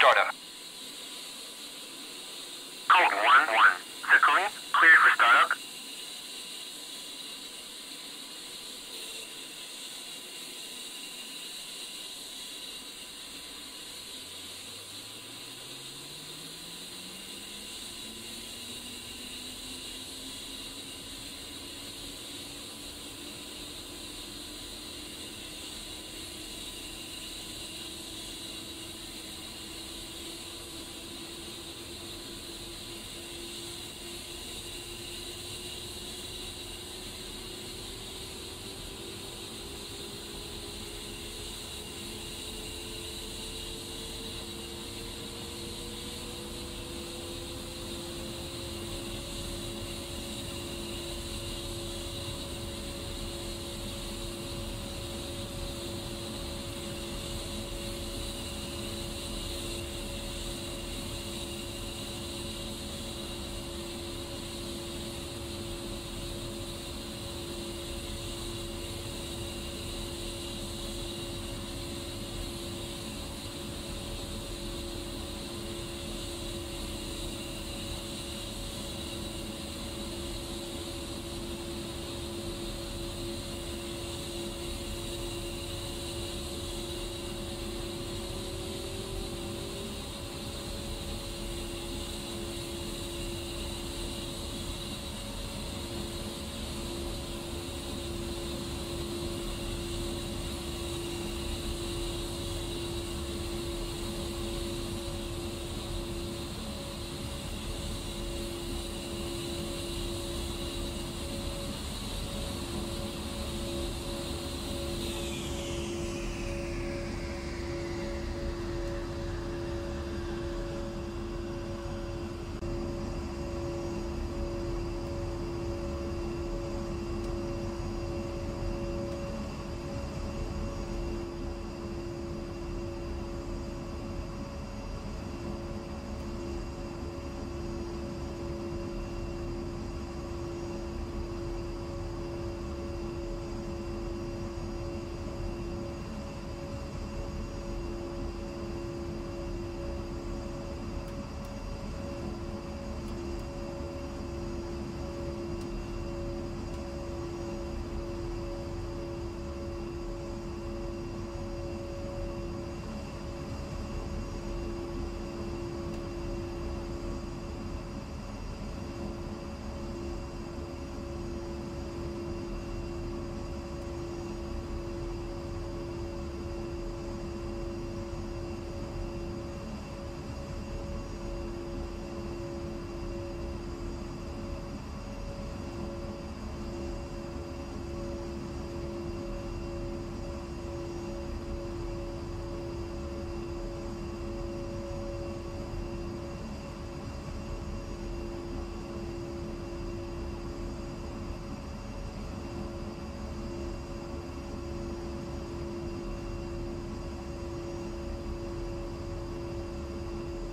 1-1.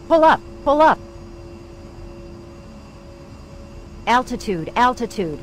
Pull up, pull up. Altitude, altitude.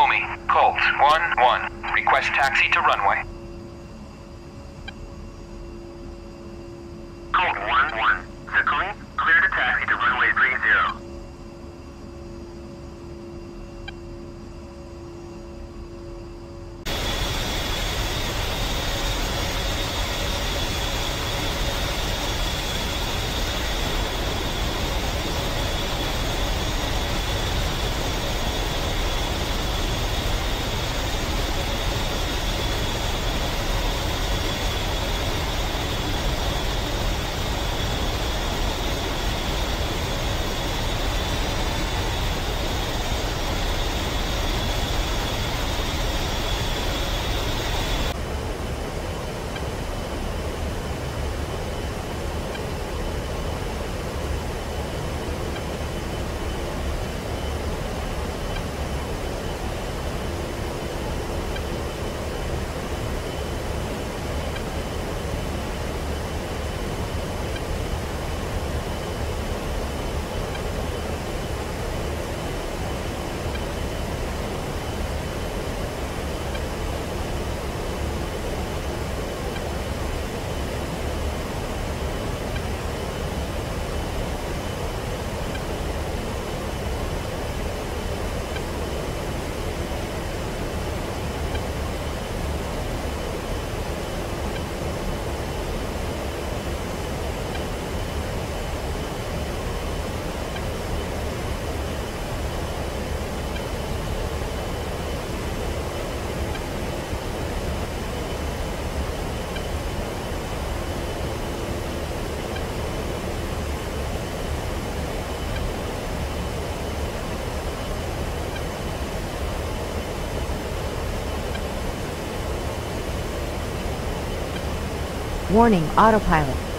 Sukhumi, Colt 1-1. Request taxi to runway. Colt 1-1. Sukhumi, clear to taxi to runway 30. Warning, autopilot.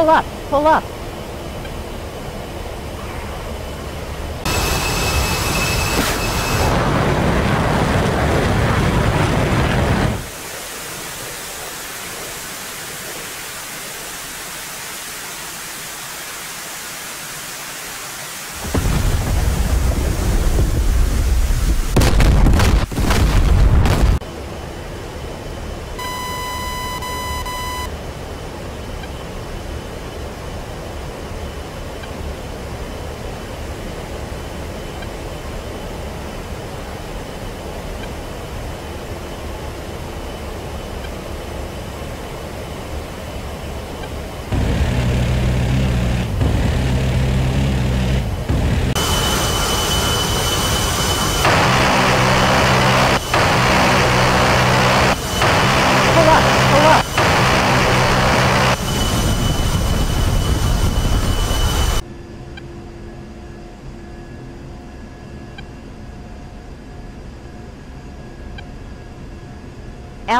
Pull up, pull up.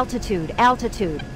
Altitude, altitude.